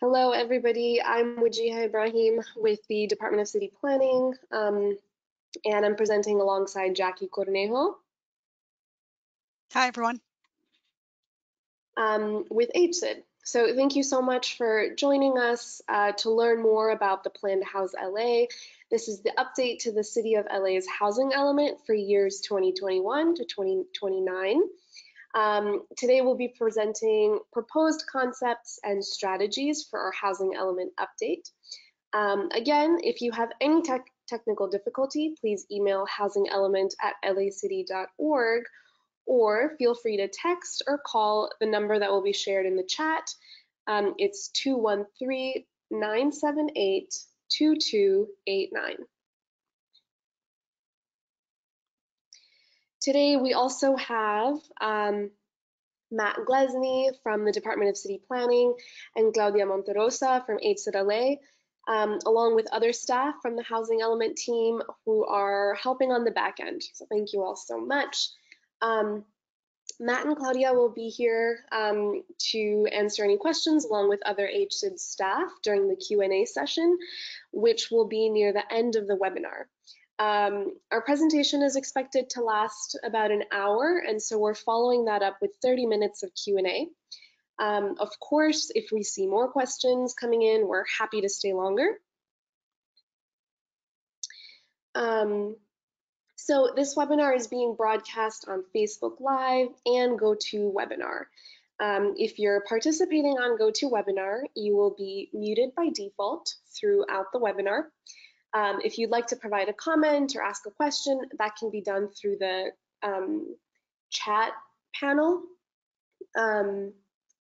Hello, everybody. I'm Wajiha Ibrahim with the Department of City Planning, um, and I'm presenting alongside Jackie Cornejo. Hi, everyone. Um, with HCID. So thank you so much for joining us uh, to learn more about the plan to house LA. This is the update to the City of LA's housing element for years 2021 to 2029. Um, today we'll be presenting proposed concepts and strategies for our housing element update. Um, again, if you have any tech technical difficulty, please email housingelement at lacity.org or feel free to text or call the number that will be shared in the chat. Um, it's 213 978 2289. Today we also have um, Matt Glesne from the Department of City Planning and Claudia Monterrosa from HCID um, along with other staff from the Housing Element team who are helping on the back end. So thank you all so much. Um, Matt and Claudia will be here um, to answer any questions along with other HCID staff during the Q&A session, which will be near the end of the webinar. Um, our presentation is expected to last about an hour, and so we're following that up with 30 minutes of Q&A. Um, of course, if we see more questions coming in, we're happy to stay longer. Um, so this webinar is being broadcast on Facebook Live and GoToWebinar. Um, if you're participating on GoToWebinar, you will be muted by default throughout the webinar. Um, if you'd like to provide a comment or ask a question, that can be done through the um, chat panel um,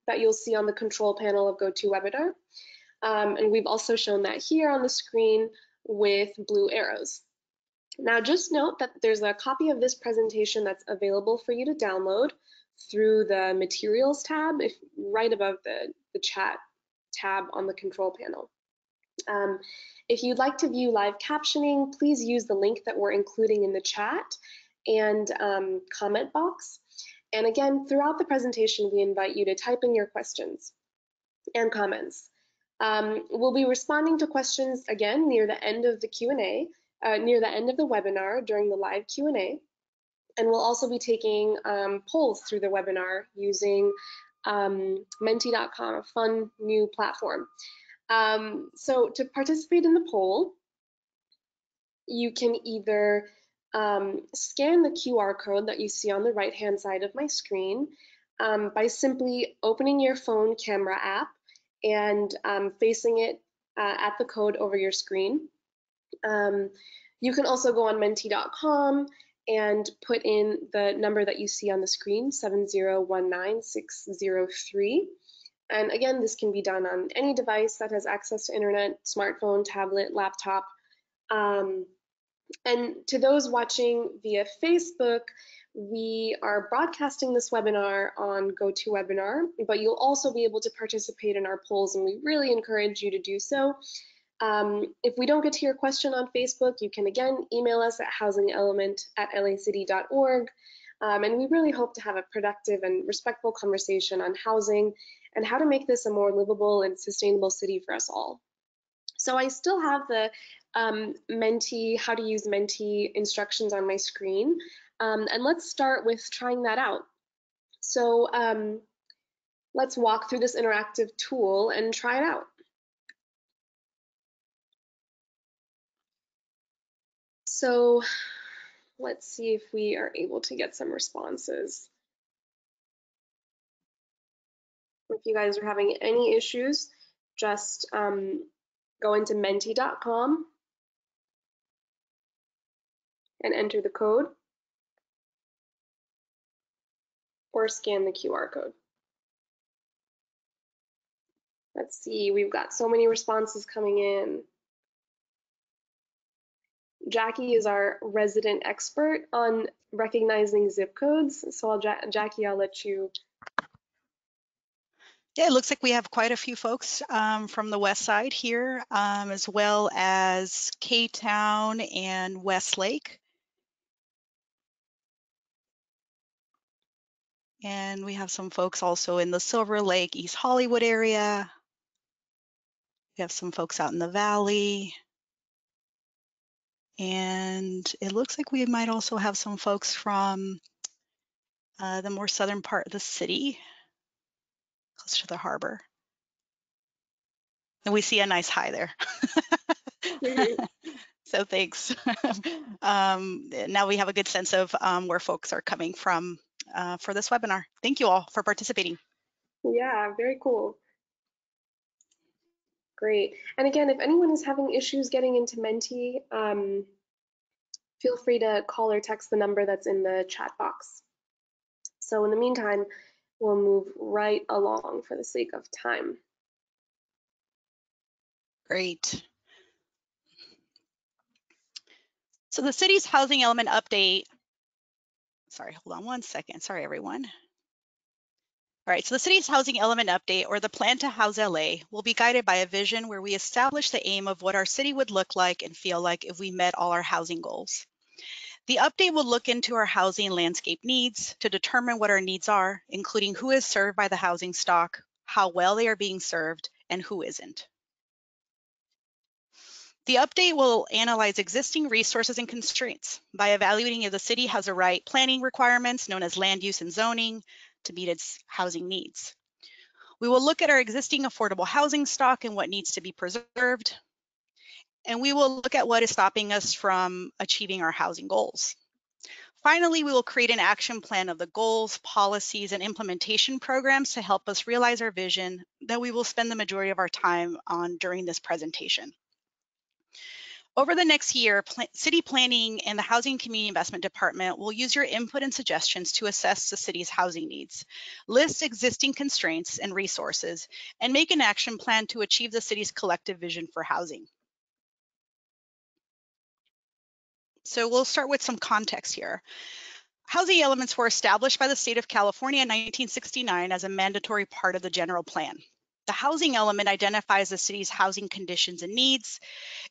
that you'll see on the control panel of GoToWebinar. Um, and we've also shown that here on the screen with blue arrows. Now just note that there's a copy of this presentation that's available for you to download through the materials tab, if right above the, the chat tab on the control panel. Um, if you'd like to view live captioning, please use the link that we're including in the chat and um, comment box. And again, throughout the presentation, we invite you to type in your questions and comments. Um, we'll be responding to questions again near the end of the Q&A, uh, near the end of the webinar during the live Q&A. And we'll also be taking um, polls through the webinar using um, menti.com, a fun new platform. Um, so to participate in the poll, you can either um, scan the QR code that you see on the right hand side of my screen um, by simply opening your phone camera app and um, facing it uh, at the code over your screen. Um, you can also go on menti.com and put in the number that you see on the screen, 7019603. And again, this can be done on any device that has access to internet, smartphone, tablet, laptop. Um, and to those watching via Facebook, we are broadcasting this webinar on GoToWebinar, but you'll also be able to participate in our polls, and we really encourage you to do so. Um, if we don't get to your question on Facebook, you can again email us at housingelement at lacity.org. Um, and we really hope to have a productive and respectful conversation on housing and how to make this a more livable and sustainable city for us all. So I still have the um, Menti, how to use Menti instructions on my screen. Um, and let's start with trying that out. So um, let's walk through this interactive tool and try it out. So let's see if we are able to get some responses. If you guys are having any issues, just um, go into menti.com and enter the code or scan the QR code. Let's see, we've got so many responses coming in. Jackie is our resident expert on recognizing zip codes. So I'll, Jackie, I'll let you. Yeah, it looks like we have quite a few folks um, from the west side here, um, as well as K-Town and Westlake. And we have some folks also in the Silver Lake, East Hollywood area. We have some folks out in the valley. And it looks like we might also have some folks from uh, the more southern part of the city, close to the harbor. And we see a nice high there. so thanks. um, now we have a good sense of um, where folks are coming from uh, for this webinar. Thank you all for participating. Yeah, very cool. Great. And again, if anyone is having issues getting into Menti, um, feel free to call or text the number that's in the chat box. So in the meantime, we'll move right along for the sake of time. Great. So the city's housing element update, sorry, hold on one second. Sorry, everyone. All right, so the city's housing element update or the plan to house LA will be guided by a vision where we establish the aim of what our city would look like and feel like if we met all our housing goals. The update will look into our housing landscape needs to determine what our needs are, including who is served by the housing stock, how well they are being served, and who isn't. The update will analyze existing resources and constraints by evaluating if the city has the right planning requirements known as land use and zoning, to meet its housing needs. We will look at our existing affordable housing stock and what needs to be preserved. And we will look at what is stopping us from achieving our housing goals. Finally, we will create an action plan of the goals, policies, and implementation programs to help us realize our vision that we will spend the majority of our time on during this presentation. Over the next year, City Planning and the Housing Community Investment Department will use your input and suggestions to assess the city's housing needs, list existing constraints and resources, and make an action plan to achieve the city's collective vision for housing. So we'll start with some context here. Housing elements were established by the state of California in 1969 as a mandatory part of the general plan. The housing element identifies the city's housing conditions and needs.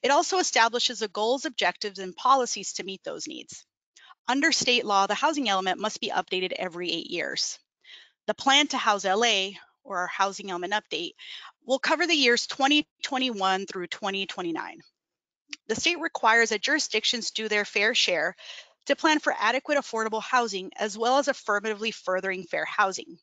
It also establishes the goals, objectives, and policies to meet those needs. Under state law, the housing element must be updated every eight years. The plan to house LA, or our housing element update, will cover the years 2021 through 2029. The state requires that jurisdictions do their fair share to plan for adequate affordable housing as well as affirmatively furthering fair housing.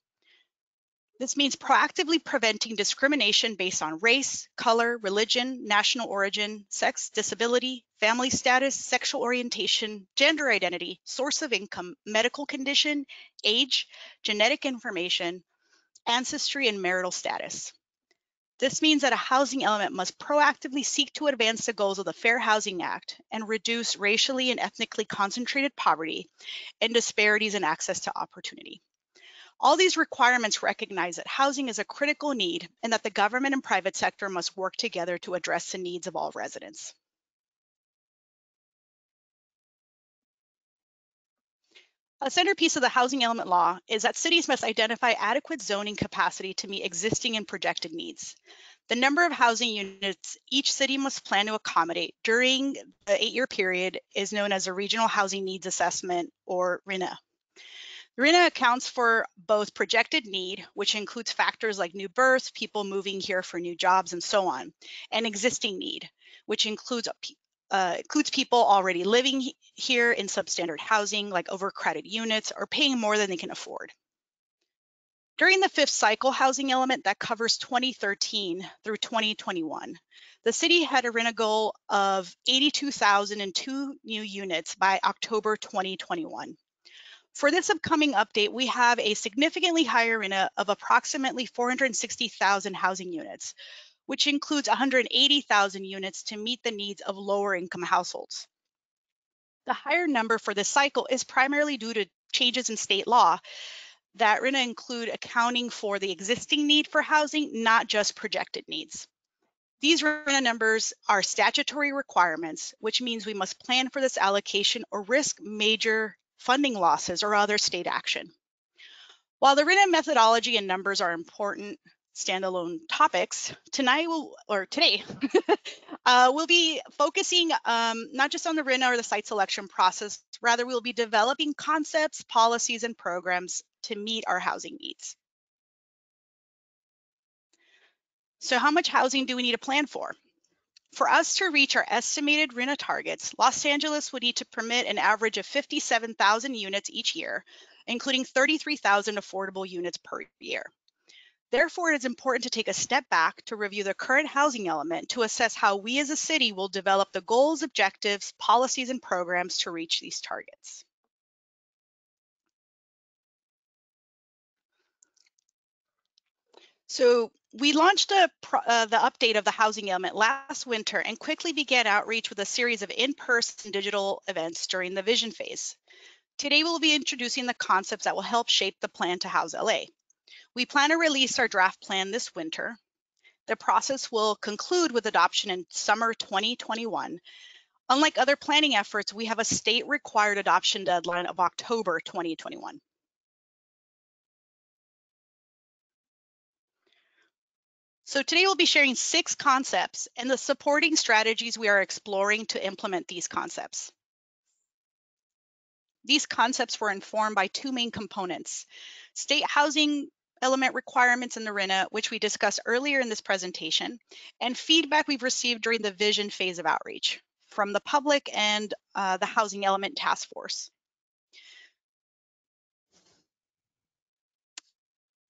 This means proactively preventing discrimination based on race, color, religion, national origin, sex, disability, family status, sexual orientation, gender identity, source of income, medical condition, age, genetic information, ancestry, and marital status. This means that a housing element must proactively seek to advance the goals of the Fair Housing Act and reduce racially and ethnically concentrated poverty and disparities in access to opportunity. All these requirements recognize that housing is a critical need and that the government and private sector must work together to address the needs of all residents. A centerpiece of the housing element law is that cities must identify adequate zoning capacity to meet existing and projected needs. The number of housing units each city must plan to accommodate during the eight-year period is known as a Regional Housing Needs Assessment or RHNA. RHNA accounts for both projected need, which includes factors like new births, people moving here for new jobs, and so on, and existing need, which includes uh, includes people already living here in substandard housing, like overcrowded units, or paying more than they can afford. During the fifth cycle housing element that covers 2013 through 2021, the city had a RHNA goal of 82,002 new units by October 2021. For this upcoming update, we have a significantly higher RHNA of approximately 460,000 housing units, which includes 180,000 units to meet the needs of lower income households. The higher number for this cycle is primarily due to changes in state law that are going to include accounting for the existing need for housing, not just projected needs. These RHNA numbers are statutory requirements, which means we must plan for this allocation or risk major funding losses, or other state action. While the RHNA methodology and numbers are important standalone topics, tonight will, or today, uh, we'll be focusing um, not just on the RHNA or the site selection process, rather we'll be developing concepts, policies, and programs to meet our housing needs. So how much housing do we need to plan for? For us to reach our estimated RHNA targets, Los Angeles would need to permit an average of 57,000 units each year, including 33,000 affordable units per year. Therefore, it is important to take a step back to review the current housing element to assess how we as a city will develop the goals, objectives, policies, and programs to reach these targets. So we launched a, uh, the update of the housing element last winter and quickly began outreach with a series of in-person digital events during the vision phase. Today, we'll be introducing the concepts that will help shape the plan to house LA. We plan to release our draft plan this winter. The process will conclude with adoption in summer 2021. Unlike other planning efforts, we have a state required adoption deadline of October 2021. So today we'll be sharing six concepts and the supporting strategies we are exploring to implement these concepts. These concepts were informed by two main components, state housing element requirements in the RHNA, which we discussed earlier in this presentation, and feedback we've received during the vision phase of outreach from the public and uh, the Housing Element Task Force.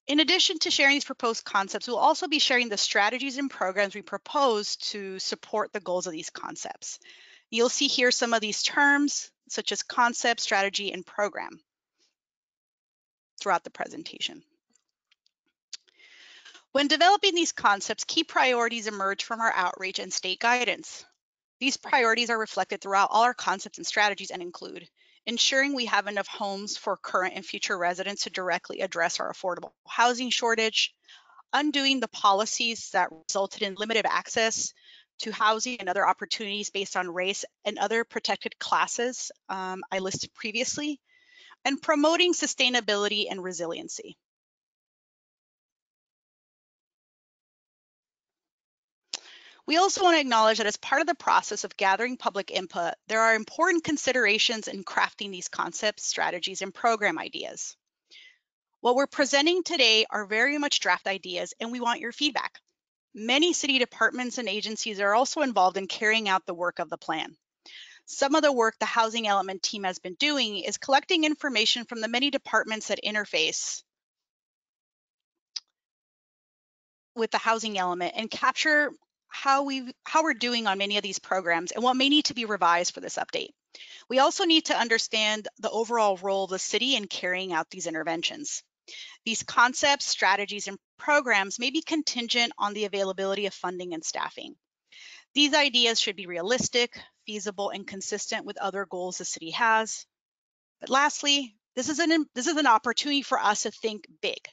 In addition to sharing these proposed concepts, we'll also be sharing the strategies and programs we propose to support the goals of these concepts. You'll see here some of these terms, such as concept, strategy, and program throughout the presentation. When developing these concepts, key priorities emerge from our outreach and state guidance. These priorities are reflected throughout all our concepts and strategies and include ensuring we have enough homes for current and future residents to directly address our affordable housing shortage, undoing the policies that resulted in limited access to housing and other opportunities based on race and other protected classes um, I listed previously, and promoting sustainability and resiliency. We also want to acknowledge that as part of the process of gathering public input, there are important considerations in crafting these concepts, strategies, and program ideas. What we're presenting today are very much draft ideas, and we want your feedback. Many city departments and agencies are also involved in carrying out the work of the plan. Some of the work the housing element team has been doing is collecting information from the many departments that interface with the housing element and capture how we how we're doing on many of these programs and what may need to be revised for this update. We also need to understand the overall role of the city in carrying out these interventions. These concepts, strategies, and programs may be contingent on the availability of funding and staffing. These ideas should be realistic, feasible, and consistent with other goals the city has. But lastly, this is an, this is an opportunity for us to think big,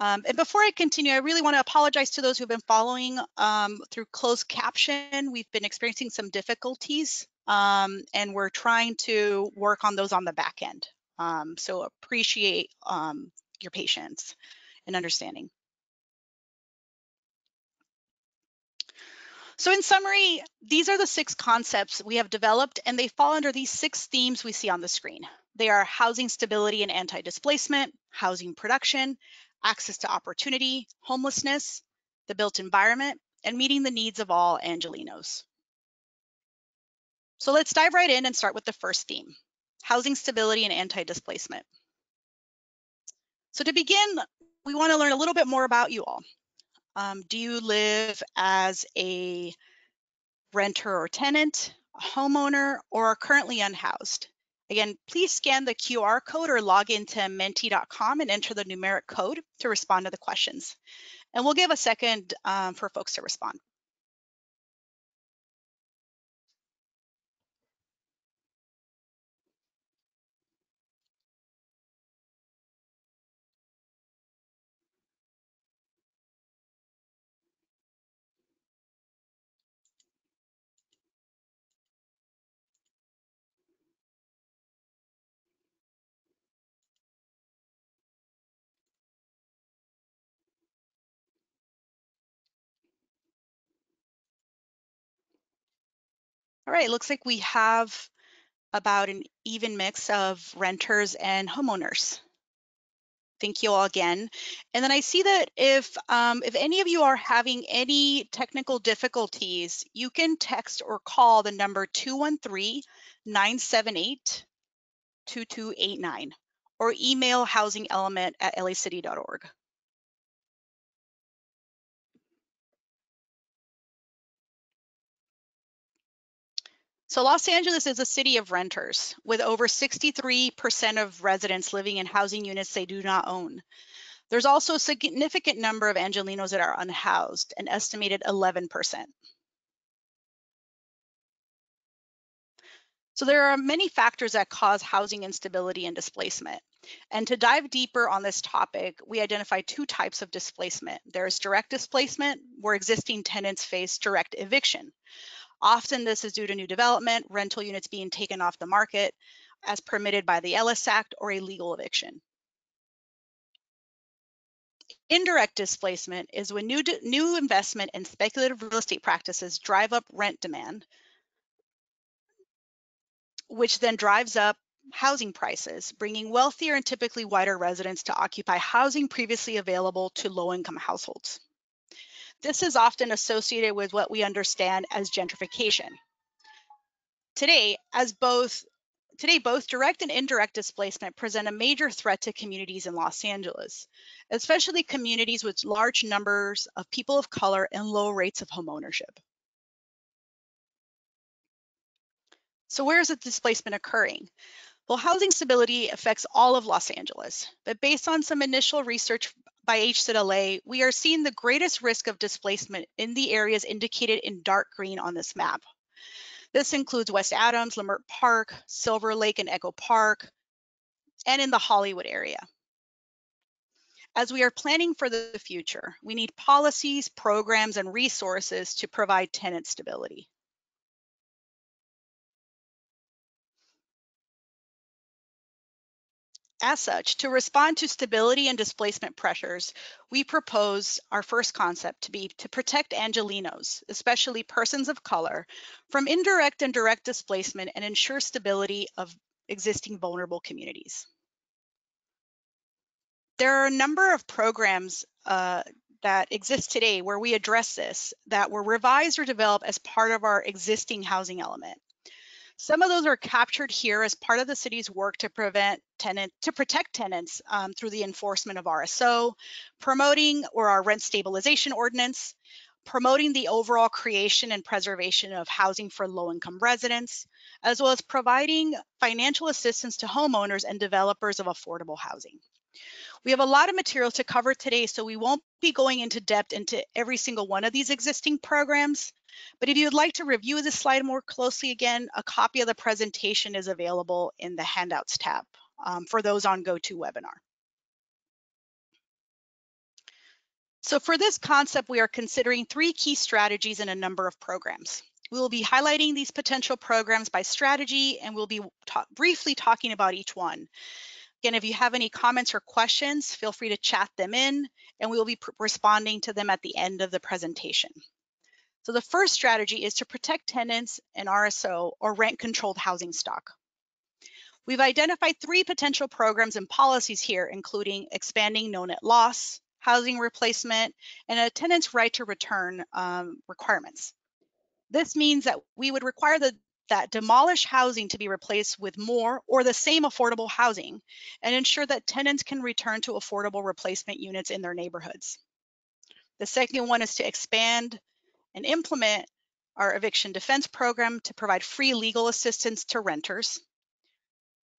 um, and before I continue, I really want to apologize to those who've been following um, through closed caption. We've been experiencing some difficulties um, and we're trying to work on those on the back end. Um, so appreciate um, your patience and understanding. So in summary, these are the six concepts we have developed and they fall under these six themes we see on the screen. They are housing stability and anti-displacement, housing production, access to opportunity, homelessness, the built environment, and meeting the needs of all Angelenos. So let's dive right in and start with the first theme, housing stability and anti-displacement. So to begin, we want to learn a little bit more about you all. Um, do you live as a renter or tenant, a homeowner, or are currently unhoused? Again, please scan the QR code or log into menti.com and enter the numeric code to respond to the questions. And we'll give a second um, for folks to respond. All right, looks like we have about an even mix of renters and homeowners. Thank you all again. And then I see that if um, if any of you are having any technical difficulties, you can text or call the number 213-978-2289 or email housingelement at lacity.org. So Los Angeles is a city of renters with over 63% of residents living in housing units they do not own. There's also a significant number of Angelenos that are unhoused, an estimated 11%. So there are many factors that cause housing instability and displacement. And to dive deeper on this topic, we identify two types of displacement. There's direct displacement, where existing tenants face direct eviction. Often this is due to new development, rental units being taken off the market as permitted by the Ellis Act or a legal eviction. Indirect displacement is when new, new investment and speculative real estate practices drive up rent demand, which then drives up housing prices, bringing wealthier and typically whiter residents to occupy housing previously available to low-income households. This is often associated with what we understand as gentrification. Today, as both Today, both direct and indirect displacement present a major threat to communities in Los Angeles, especially communities with large numbers of people of color and low rates of homeownership. So where is the displacement occurring? Well, housing stability affects all of Los Angeles, but based on some initial research by HCLA, we are seeing the greatest risk of displacement in the areas indicated in dark green on this map. This includes West Adams, Leimert Park, Silver Lake and Echo Park, and in the Hollywood area. As we are planning for the future, we need policies, programs, and resources to provide tenant stability. As such, to respond to stability and displacement pressures, we propose our first concept to be to protect Angelenos, especially persons of color, from indirect and direct displacement and ensure stability of existing vulnerable communities. There are a number of programs uh, that exist today where we address this that were revised or developed as part of our existing housing element. Some of those are captured here as part of the city's work to prevent tenant to protect tenants um, through the enforcement of RSO, promoting or our rent stabilization ordinance, promoting the overall creation and preservation of housing for low-income residents, as well as providing financial assistance to homeowners and developers of affordable housing. We have a lot of material to cover today, so we won't be going into depth into every single one of these existing programs. But if you would like to review this slide more closely again, a copy of the presentation is available in the handouts tab um, for those on GoToWebinar. So for this concept, we are considering three key strategies in a number of programs. We will be highlighting these potential programs by strategy, and we'll be ta briefly talking about each one. Again, if you have any comments or questions, feel free to chat them in, and we will be responding to them at the end of the presentation. So the first strategy is to protect tenants and RSO or rent controlled housing stock. We've identified three potential programs and policies here, including expanding no net loss, housing replacement, and a tenant's right to return um, requirements. This means that we would require the, that demolished housing to be replaced with more or the same affordable housing and ensure that tenants can return to affordable replacement units in their neighborhoods. The second one is to expand and implement our eviction defense program to provide free legal assistance to renters.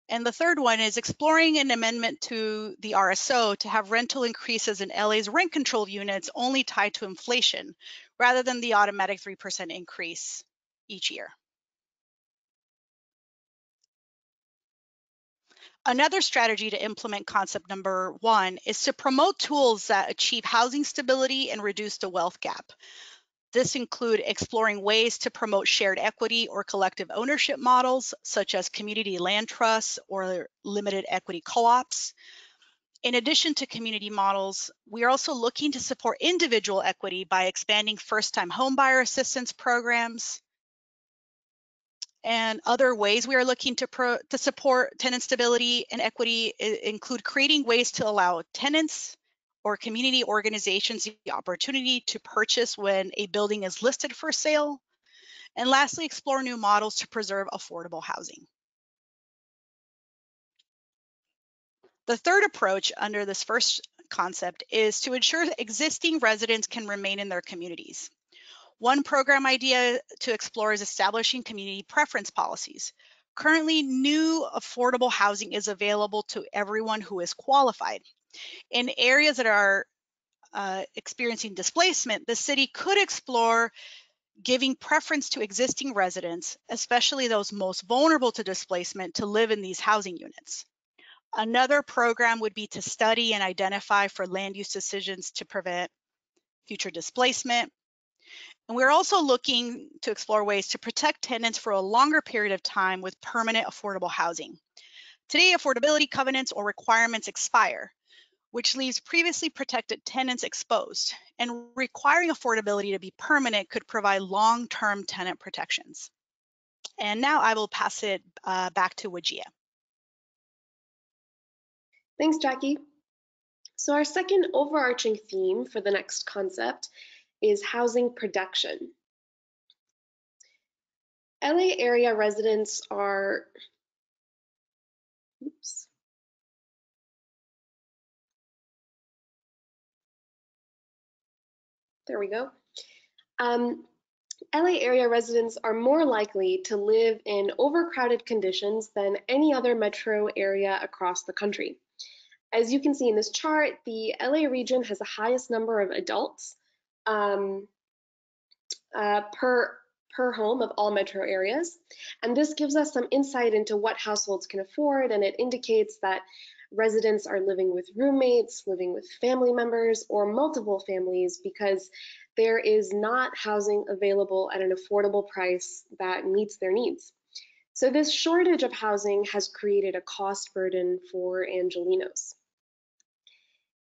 And the third one is exploring an amendment to the RSO to have rental increases in LA's rent control units only tied to inflation rather than the automatic 3% increase each year. Another strategy to implement concept number one is to promote tools that achieve housing stability and reduce the wealth gap. This include exploring ways to promote shared equity or collective ownership models, such as community land trusts or limited equity co-ops. In addition to community models, we are also looking to support individual equity by expanding first-time homebuyer assistance programs And other ways we are looking to, pro, to support tenant stability and equity include creating ways to allow tenants or community organizations the opportunity to purchase when a building is listed for sale. And lastly, explore new models to preserve affordable housing. The third approach under this first concept is to ensure existing residents can remain in their communities. One program idea to explore is establishing community preference policies. Currently, new affordable housing is available to everyone who is qualified. In areas that are uh, experiencing displacement, the city could explore giving preference to existing residents, especially those most vulnerable to displacement, to live in these housing units. Another program would be to study and identify for land use decisions to prevent future displacement. And we're also looking to explore ways to protect tenants for a longer period of time with permanent affordable housing. Today, affordability covenants or requirements expire, which leaves previously protected tenants exposed. And requiring affordability to be permanent could provide long-term tenant protections. And now I will pass it uh, back to Wajiha. Thanks, Jackie. So our second overarching theme for the next concept is housing production. LA area residents are, oops. There we go. Um, LA area residents are more likely to live in overcrowded conditions than any other metro area across the country. As you can see in this chart, the LA region has the highest number of adults um, uh, per, per home of all metro areas. And this gives us some insight into what households can afford, and it indicates that residents are living with roommates, living with family members, or multiple families because there is not housing available at an affordable price that meets their needs. So this shortage of housing has created a cost burden for Angelenos.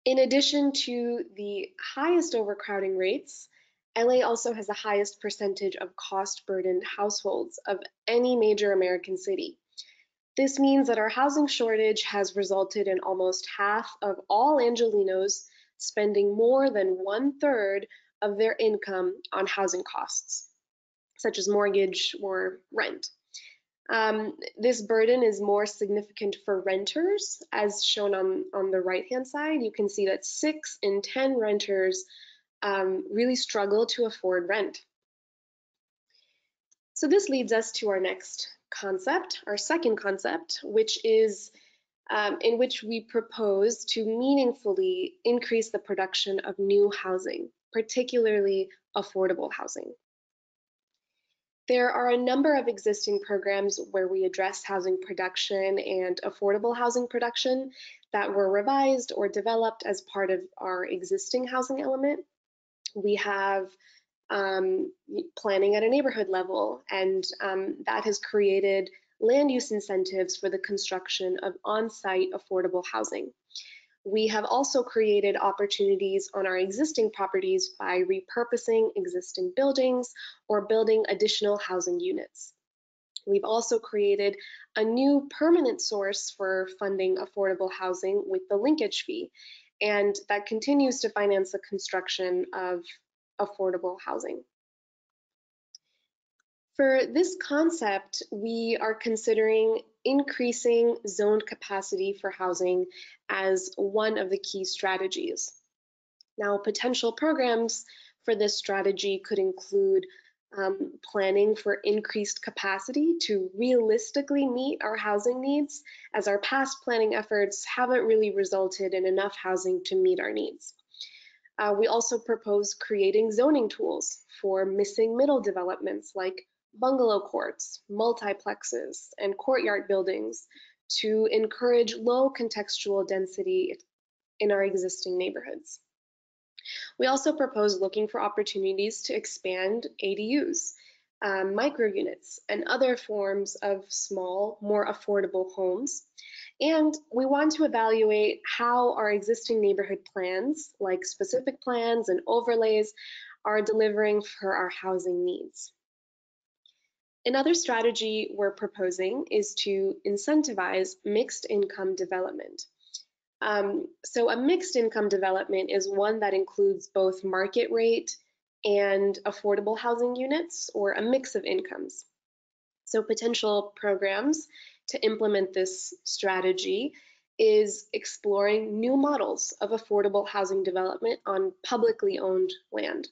In addition to the highest overcrowding rates, LA also has the highest percentage of cost burdened households of any major American city. This means that our housing shortage has resulted in almost half of all Angelenos spending more than one third of their income on housing costs, such as mortgage or rent. Um, this burden is more significant for renters, as shown on, on the right-hand side. You can see that six in 10 renters um, really struggle to afford rent. So this leads us to our next concept, our second concept, which is um, in which we propose to meaningfully increase the production of new housing, particularly affordable housing. There are a number of existing programs where we address housing production and affordable housing production that were revised or developed as part of our existing housing element. We have um, planning at a neighborhood level, and um, that has created land use incentives for the construction of on-site affordable housing. We have also created opportunities on our existing properties by repurposing existing buildings or building additional housing units. We've also created a new permanent source for funding affordable housing with the linkage fee, and that continues to finance the construction of affordable housing. For this concept, we are considering increasing zoned capacity for housing as one of the key strategies. Now, potential programs for this strategy could include um, planning for increased capacity to realistically meet our housing needs, as our past planning efforts haven't really resulted in enough housing to meet our needs. Uh, we also propose creating zoning tools for missing middle developments like bungalow courts, multiplexes, and courtyard buildings to encourage low contextual density in our existing neighborhoods. We also propose looking for opportunities to expand ADUs, um, micro units, and other forms of small, more affordable homes. And we want to evaluate how our existing neighborhood plans, like specific plans and overlays, are delivering for our housing needs. Another strategy we're proposing is to incentivize mixed income development. Um, so a mixed income development is one that includes both market rate and affordable housing units or a mix of incomes. So potential programs to implement this strategy is exploring new models of affordable housing development on publicly owned land.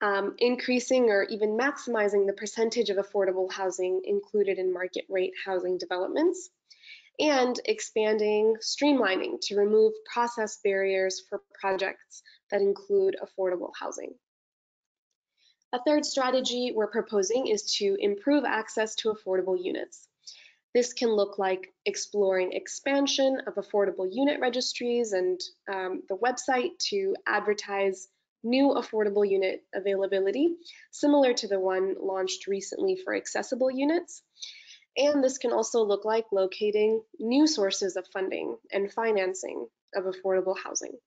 Um, increasing or even maximizing the percentage of affordable housing included in market rate housing developments, and expanding streamlining to remove process barriers for projects that include affordable housing. A third strategy we're proposing is to improve access to affordable units. This can look like exploring expansion of affordable unit registries and um, the website to advertise new affordable unit availability, similar to the one launched recently for accessible units. And this can also look like locating new sources of funding and financing of affordable housing.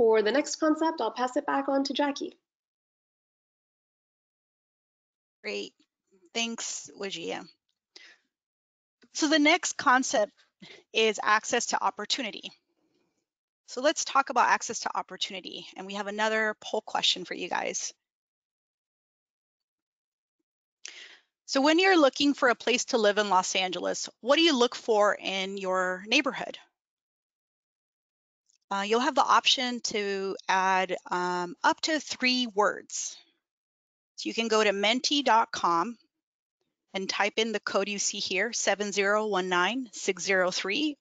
For the next concept, I'll pass it back on to Jackie. Great. Thanks, Wajiha. So the next concept is access to opportunity. So let's talk about access to opportunity. And we have another poll question for you guys. So when you're looking for a place to live in Los Angeles, what do you look for in your neighborhood? Uh, you'll have the option to add um, up to three words. So you can go to menti.com and type in the code you see here, 7019603,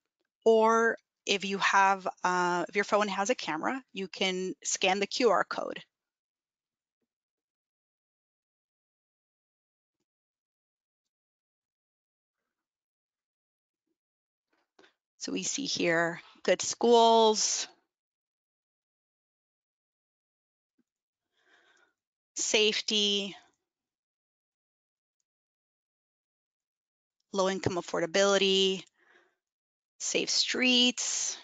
or if you have, uh, if your phone has a camera, you can scan the QR code. So we see here good schools, safety, low income affordability, safe streets,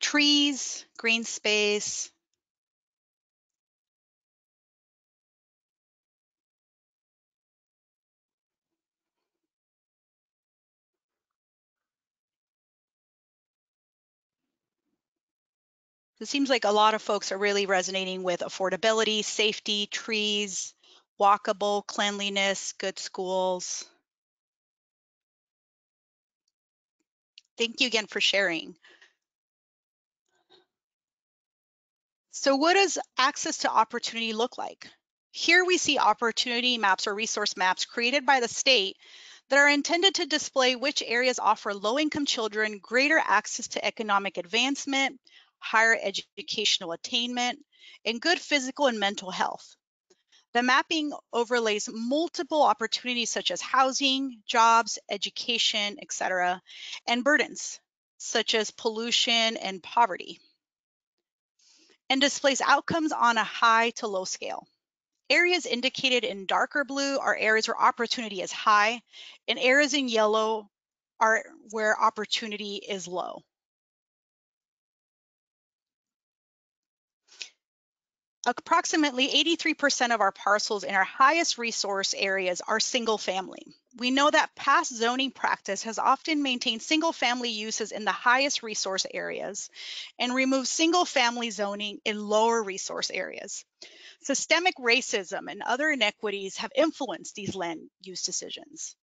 trees, green space, It seems like a lot of folks are really resonating with affordability, safety, trees, walkable, cleanliness, good schools. Thank you again for sharing. So what does access to opportunity look like? Here we see opportunity maps or resource maps created by the state that are intended to display which areas offer low-income children greater access to economic advancement, higher educational attainment, and good physical and mental health. The mapping overlays multiple opportunities such as housing, jobs, education, etc., and burdens such as pollution and poverty, and displays outcomes on a high to low scale. Areas indicated in darker blue are areas where opportunity is high, and areas in yellow are where opportunity is low. Approximately 83% of our parcels in our highest resource areas are single family. We know that past zoning practice has often maintained single family uses in the highest resource areas and removed single family zoning in lower resource areas. Systemic racism and other inequities have influenced these land use decisions.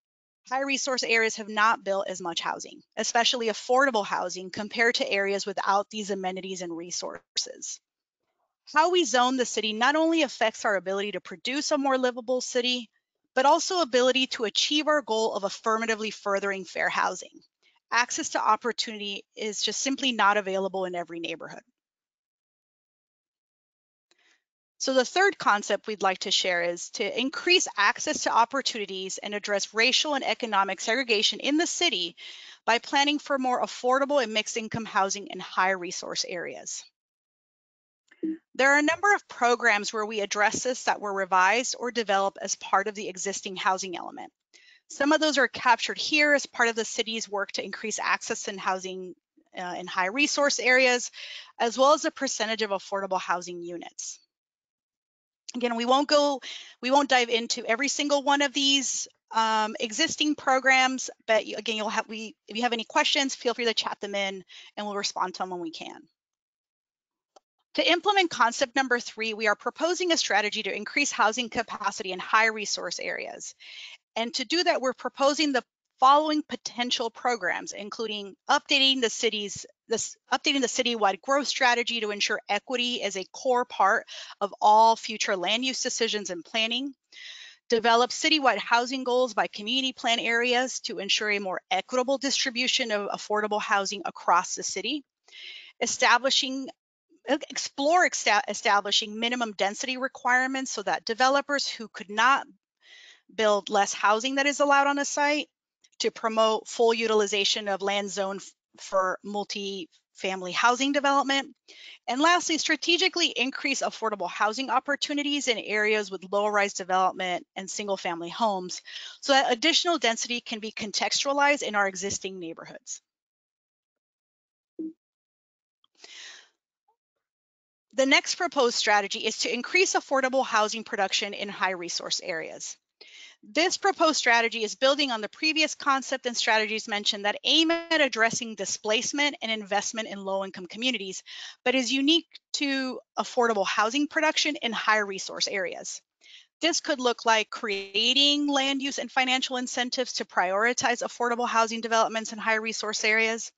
High resource areas have not built as much housing, especially affordable housing compared to areas without these amenities and resources. How we zone the city not only affects our ability to produce a more livable city, but also ability to achieve our goal of affirmatively furthering fair housing. Access to opportunity is just simply not available in every neighborhood. So the third concept we'd like to share is to increase access to opportunities and address racial and economic segregation in the city by planning for more affordable and mixed income housing in high resource areas. There are a number of programs where we address this that were revised or developed as part of the existing housing element. Some of those are captured here as part of the city's work to increase access in housing uh, in high resource areas, as well as the percentage of affordable housing units. Again, we won't go, we won't dive into every single one of these um, existing programs, but again, you'll have, we, if you have any questions, feel free to chat them in and we'll respond to them when we can. To implement concept number three, we are proposing a strategy to increase housing capacity in high resource areas. And to do that, we're proposing the following potential programs, including updating the city's this updating the citywide growth strategy to ensure equity is a core part of all future land use decisions and planning. Develop citywide housing goals by community plan areas to ensure a more equitable distribution of affordable housing across the city. Establishing explore establishing minimum density requirements so that developers who could not build less housing that is allowed on a site to promote full utilization of land zone for multi-family housing development. And lastly, strategically increase affordable housing opportunities in areas with low-rise development and single-family homes so that additional density can be contextualized in our existing neighborhoods. The next proposed strategy is to increase affordable housing production in high resource areas. This proposed strategy is building on the previous concept and strategies mentioned that aim at addressing displacement and investment in low-income communities, but is unique to affordable housing production in high resource areas. This could look like creating land use and financial incentives to prioritize affordable housing developments in high resource areas,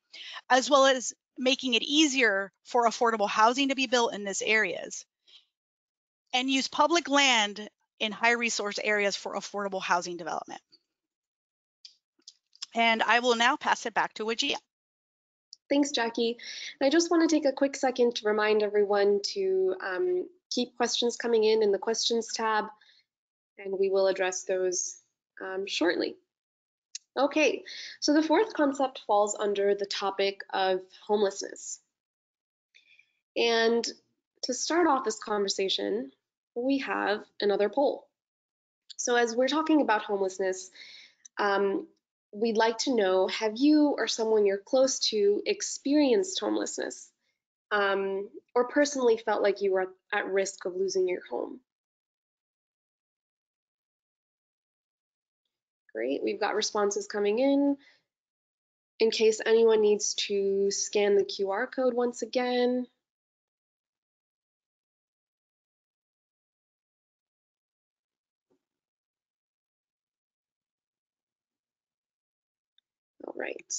as well as making it easier for affordable housing to be built in these areas and use public land in high resource areas for affordable housing development. And I will now pass it back to Wajiha. Thanks, Jackie. And I just want to take a quick second to remind everyone to um, keep questions coming in in the questions tab, and we will address those um, shortly. Okay, so the fourth concept falls under the topic of homelessness. And to start off this conversation, we have another poll. So as we're talking about homelessness, um, we'd like to know, have you or someone you're close to experienced homelessness um, or personally felt like you were at risk of losing your home? Great, we've got responses coming in. In case anyone needs to scan the QR code once again, All right.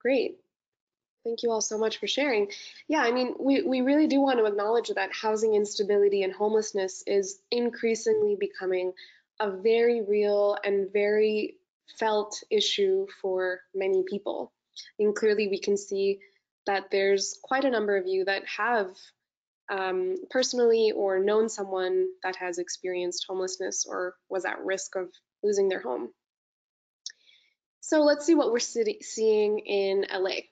Great. Thank you all so much for sharing. Yeah, I mean, we, we really do want to acknowledge that housing instability and homelessness is increasingly becoming a very real and very felt issue for many people. And clearly we can see that there's quite a number of you that have um, personally or known someone that has experienced homelessness or was at risk of losing their home. So let's see what we're seeing in LA.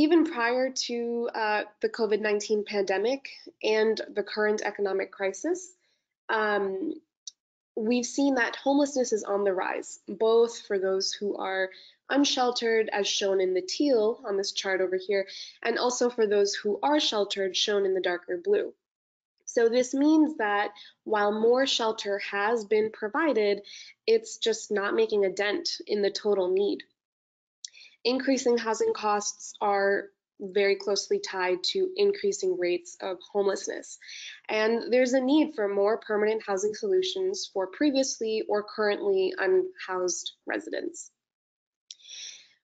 Even prior to uh, the COVID-19 pandemic and the current economic crisis, um, we've seen that homelessness is on the rise, both for those who are unsheltered, as shown in the teal on this chart over here, and also for those who are sheltered, shown in the darker blue. So this means that while more shelter has been provided, it's just not making a dent in the total need. Increasing housing costs are very closely tied to increasing rates of homelessness. And there's a need for more permanent housing solutions for previously or currently unhoused residents.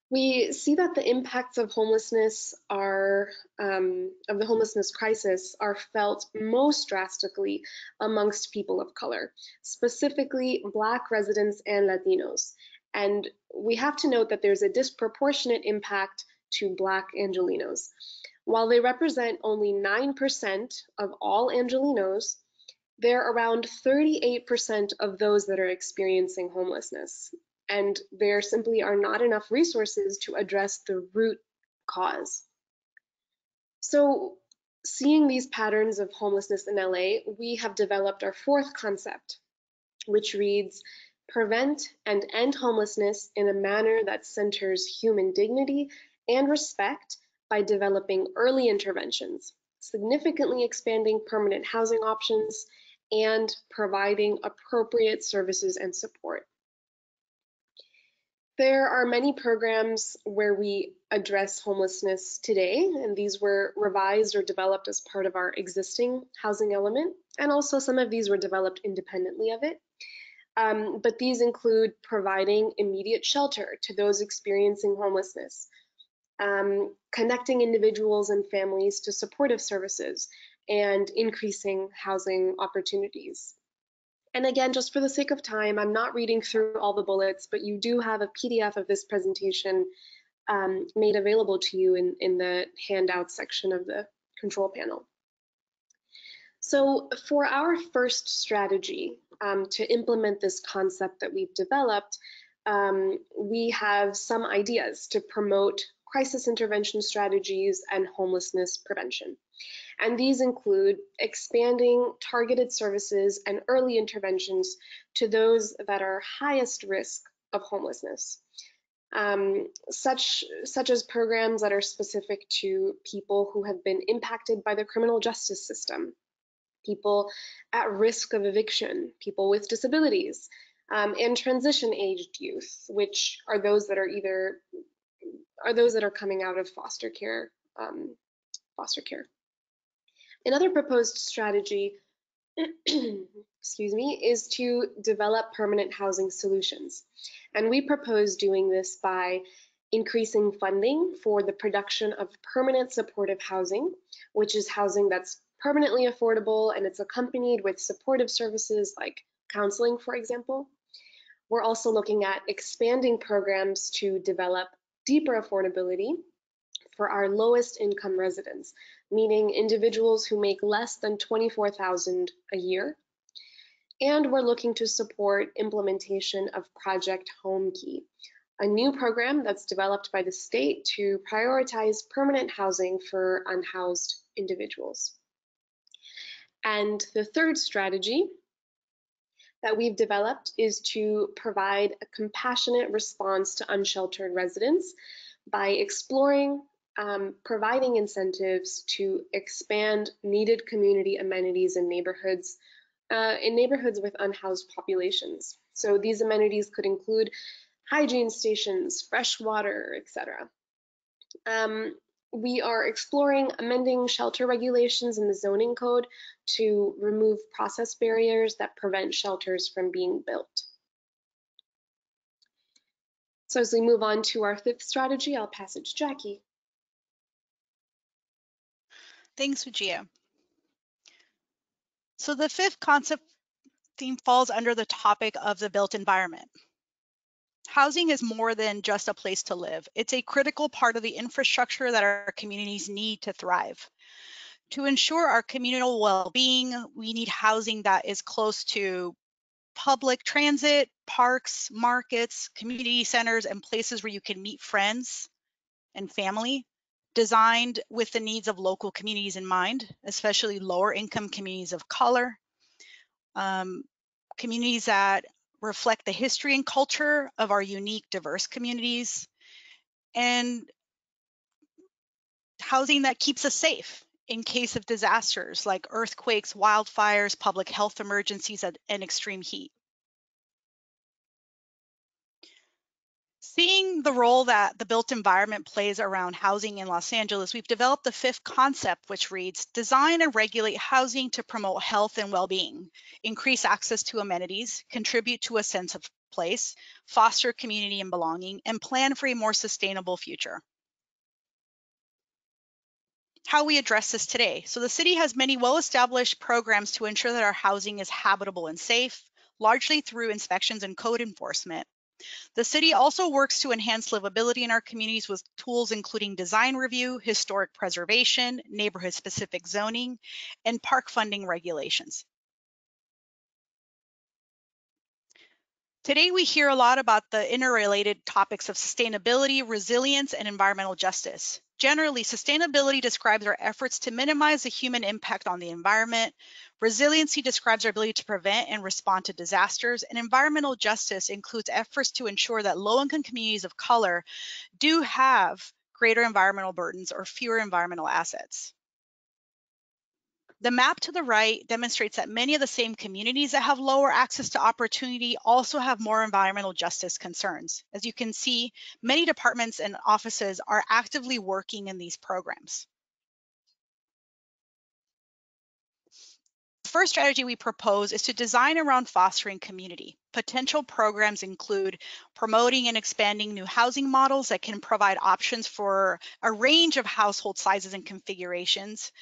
We see that the impacts of homelessness are, um, of the homelessness crisis are felt most drastically amongst people of color, specifically Black residents and Latinos. And we have to note that there's a disproportionate impact to Black Angelenos. While they represent only 9% of all Angelenos, they're around 38% of those that are experiencing homelessness and there simply are not enough resources to address the root cause. So seeing these patterns of homelessness in LA, we have developed our fourth concept, which reads, prevent and end homelessness in a manner that centers human dignity and respect by developing early interventions, significantly expanding permanent housing options, and providing appropriate services and support. There are many programs where we address homelessness today, and these were revised or developed as part of our existing housing element, and also some of these were developed independently of it. Um, but these include providing immediate shelter to those experiencing homelessness, um, connecting individuals and families to supportive services, and increasing housing opportunities. And again, just for the sake of time, I'm not reading through all the bullets, but you do have a PDF of this presentation um, made available to you in, in the handout section of the control panel. So for our first strategy um, to implement this concept that we've developed, um, we have some ideas to promote crisis intervention strategies and homelessness prevention. And these include expanding targeted services and early interventions to those that are highest risk of homelessness. Um, such, such as programs that are specific to people who have been impacted by the criminal justice system, people at risk of eviction, people with disabilities, um, and transition aged youth, which are those that are either are those that are coming out of foster care um, foster care. Another proposed strategy, excuse me, is to develop permanent housing solutions. And we propose doing this by increasing funding for the production of permanent supportive housing, which is housing that's permanently affordable and it's accompanied with supportive services like counseling, for example. We're also looking at expanding programs to develop deeper affordability for our lowest income residents, meaning individuals who make less than 24,000 a year. And we're looking to support implementation of Project Homekey, a new program that's developed by the state to prioritize permanent housing for unhoused individuals. And the third strategy that we've developed is to provide a compassionate response to unsheltered residents by exploring um, providing incentives to expand needed community amenities in neighborhoods uh, in neighborhoods with unhoused populations. So these amenities could include hygiene stations, fresh water, etc. Um, we are exploring amending shelter regulations in the zoning code to remove process barriers that prevent shelters from being built. So as we move on to our fifth strategy, I'll pass it to Jackie. Thanks, Wajiha. So the fifth concept theme falls under the topic of the built environment. Housing is more than just a place to live. It's a critical part of the infrastructure that our communities need to thrive. To ensure our communal well-being, we need housing that is close to public transit, parks, markets, community centers, and places where you can meet friends and family designed with the needs of local communities in mind, especially lower income communities of color, um, communities that reflect the history and culture of our unique, diverse communities, and housing that keeps us safe in case of disasters like earthquakes, wildfires, public health emergencies, and extreme heat. Seeing the role that the built environment plays around housing in Los Angeles, we've developed the fifth concept, which reads Design and regulate housing to promote health and well being, increase access to amenities, contribute to a sense of place, foster community and belonging, and plan for a more sustainable future. How we address this today. So, the city has many well established programs to ensure that our housing is habitable and safe, largely through inspections and code enforcement. The city also works to enhance livability in our communities with tools including design review, historic preservation, neighborhood specific zoning, and park funding regulations. Today, we hear a lot about the interrelated topics of sustainability, resilience, and environmental justice. Generally, sustainability describes our efforts to minimize the human impact on the environment. Resiliency describes our ability to prevent and respond to disasters. And environmental justice includes efforts to ensure that low-income communities of color do have greater environmental burdens, or fewer environmental assets. The map to the right demonstrates that many of the same communities that have lower access to opportunity also have more environmental justice concerns. As you can see, many departments and offices are actively working in these programs. First strategy we propose is to design around fostering community. Potential programs include promoting and expanding new housing models that can provide options for a range of household sizes and configurations,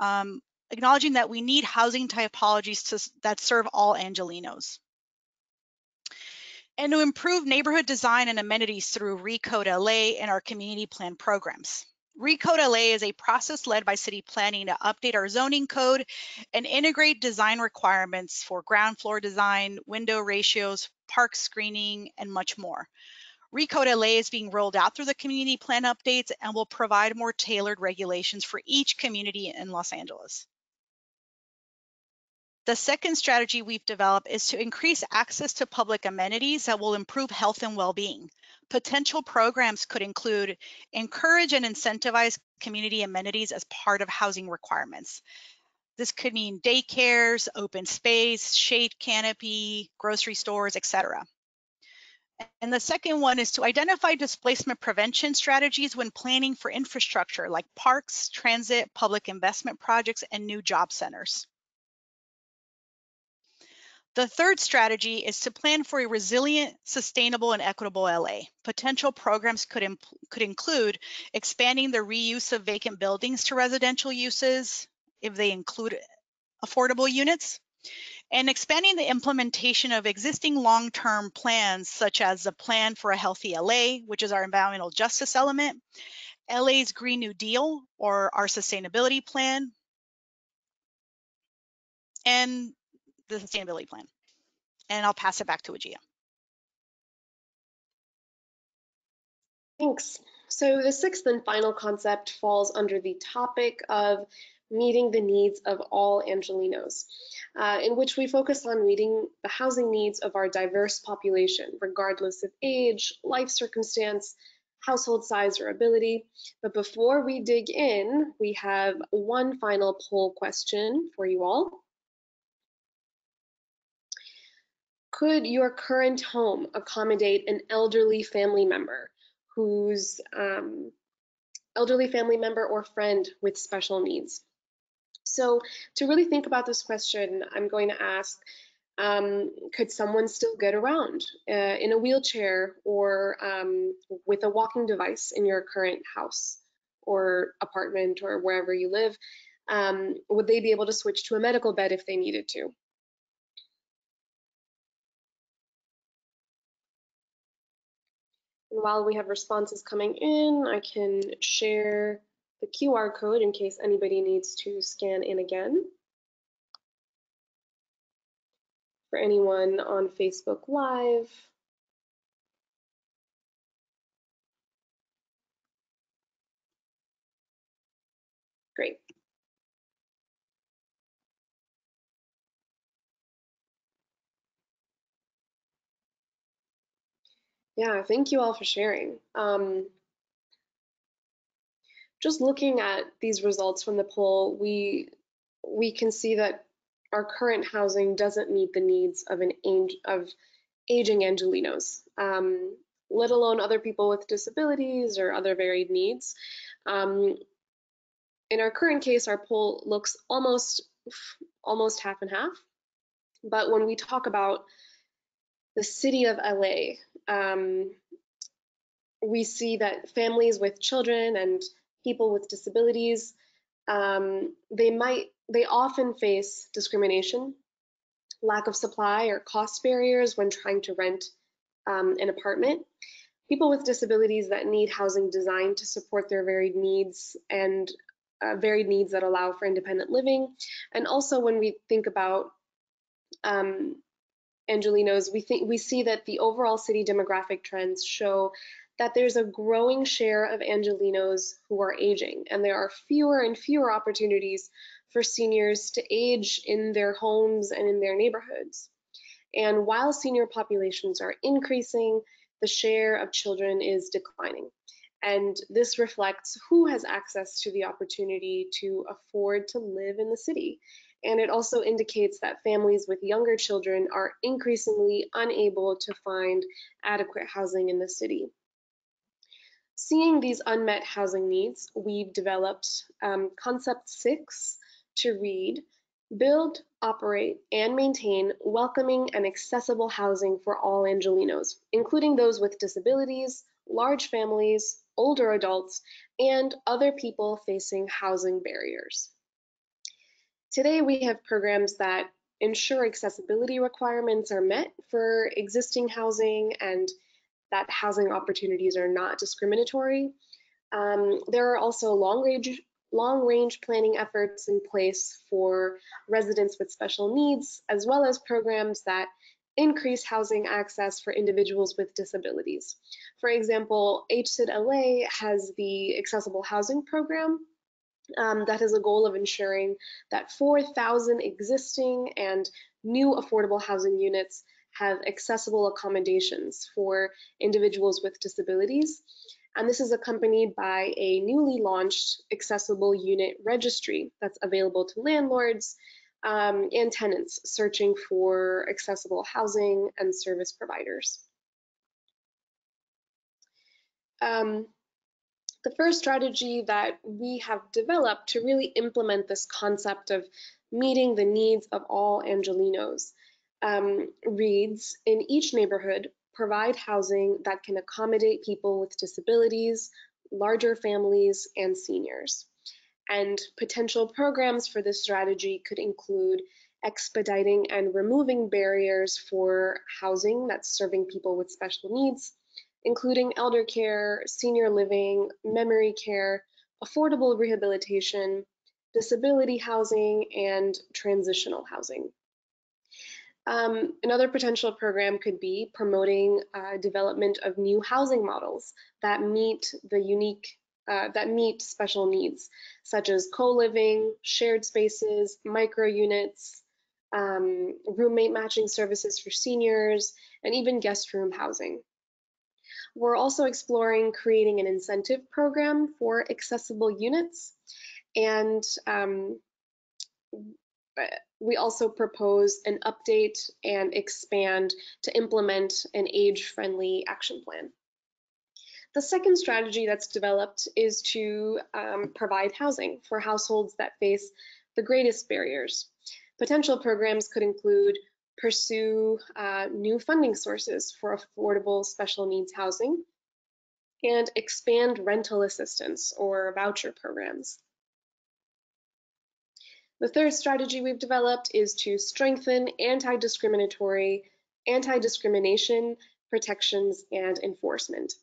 um, acknowledging that we need housing typologies to, that serve all Angelenos. And to improve neighborhood design and amenities through Recode LA and our community plan programs. Recode LA is a process led by city planning to update our zoning code and integrate design requirements for ground floor design, window ratios, park screening, and much more. Recode LA is being rolled out through the community plan updates and will provide more tailored regulations for each community in Los Angeles. The second strategy we've developed is to increase access to public amenities that will improve health and well-being. Potential programs could include encourage and incentivize community amenities as part of housing requirements. This could mean daycares, open space, shade canopy, grocery stores, etc. And the second one is to identify displacement prevention strategies when planning for infrastructure like parks, transit, public investment projects, and new job centers. The third strategy is to plan for a resilient, sustainable, and equitable LA. Potential programs could, could include expanding the reuse of vacant buildings to residential uses, if they include affordable units, and expanding the implementation of existing long-term plans, such as the Plan for a Healthy LA, which is our environmental justice element, LA's Green New Deal, or our sustainability plan, and the sustainability plan. And I'll pass it back to Wajiha. Thanks. So the sixth and final concept falls under the topic of meeting the needs of all Angelenos, uh, in which we focus on meeting the housing needs of our diverse population, regardless of age, life circumstance, household size, or ability. But before we dig in, we have one final poll question for you all. Could your current home accommodate an elderly family member whose um, elderly family member or friend with special needs? So to really think about this question, I'm going to ask, um, could someone still get around uh, in a wheelchair or um, with a walking device in your current house or apartment or wherever you live? Um, would they be able to switch to a medical bed if they needed to? While we have responses coming in, I can share the QR code in case anybody needs to scan in again. For anyone on Facebook Live, Great. Yeah, thank you all for sharing. Um, just looking at these results from the poll, we we can see that our current housing doesn't meet the needs of an of aging Angelenos, um, let alone other people with disabilities or other varied needs. Um, in our current case, our poll looks almost almost half and half. But when we talk about the city of LA, um, we see that families with children and people with disabilities, um, they might, they often face discrimination, lack of supply or cost barriers when trying to rent um, an apartment. People with disabilities that need housing designed to support their varied needs and uh, varied needs that allow for independent living. And also when we think about um, Angelenos, we think we see that the overall city demographic trends show that there's a growing share of Angelenos who are aging, and there are fewer and fewer opportunities for seniors to age in their homes and in their neighborhoods. And while senior populations are increasing, the share of children is declining. And this reflects who has access to the opportunity to afford to live in the city. And it also indicates that families with younger children are increasingly unable to find adequate housing in the city. Seeing these unmet housing needs, we've developed um, concept six to read, build, operate, and maintain welcoming and accessible housing for all Angelenos, including those with disabilities, large families, older adults, and other people facing housing barriers. Today, we have programs that ensure accessibility requirements are met for existing housing and that housing opportunities are not discriminatory. Um, there are also long range long range planning efforts in place for residents with special needs, as well as programs that increase housing access for individuals with disabilities. For example, HCID LA has the Accessible Housing Program um, a goal of ensuring that 4,000 existing and new affordable housing units have accessible accommodations for individuals with disabilities. And this is accompanied by a newly launched accessible unit registry that's available to landlords um, and tenants searching for accessible housing and service providers. Um, the first strategy that we have developed to really implement this concept of meeting the needs of all Angelenos um, reads in each neighborhood provide housing that can accommodate people with disabilities, larger families, and seniors. And potential programs for this strategy could include expediting and removing barriers for housing that's serving people with special needs, including elder care, senior living, memory care, affordable rehabilitation, disability housing, and transitional housing. Um, another potential program could be promoting uh, development of new housing models that meet the unique uh, that meet special needs, such as co-living, shared spaces, micro units, um, roommate matching services for seniors, and even guest room housing. We're also exploring creating an incentive program for accessible units and um, we also propose an update and expand to implement an age-friendly action plan. The second strategy that's developed is to um, provide housing for households that face the greatest barriers. Potential programs could include pursue uh, new funding sources for affordable special needs housing and expand rental assistance or voucher programs. The third strategy we've developed is to strengthen anti-discriminatory, anti-discrimination protections and enforcement.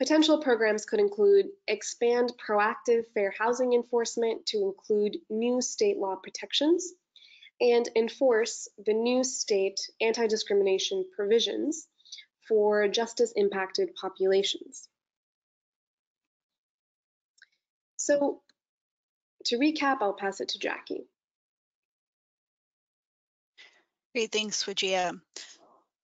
Potential programs could include expand proactive fair housing enforcement to include new state law protections and enforce the new state anti-discrimination provisions for justice impacted populations. So to recap, I'll pass it to Jackie. Great, thanks, Wajiha.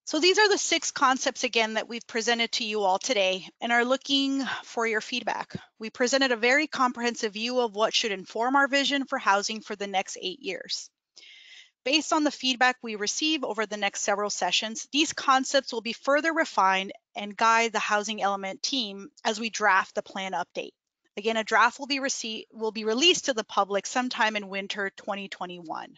So these are the six concepts again that we've presented to you all today and are looking for your feedback. We presented a very comprehensive view of what should inform our vision for housing for the next eight years. Based on the feedback we receive over the next several sessions, these concepts will be further refined and guide the housing element team as we draft the plan update. Again, a draft will be, will be released to the public sometime in winter 2021.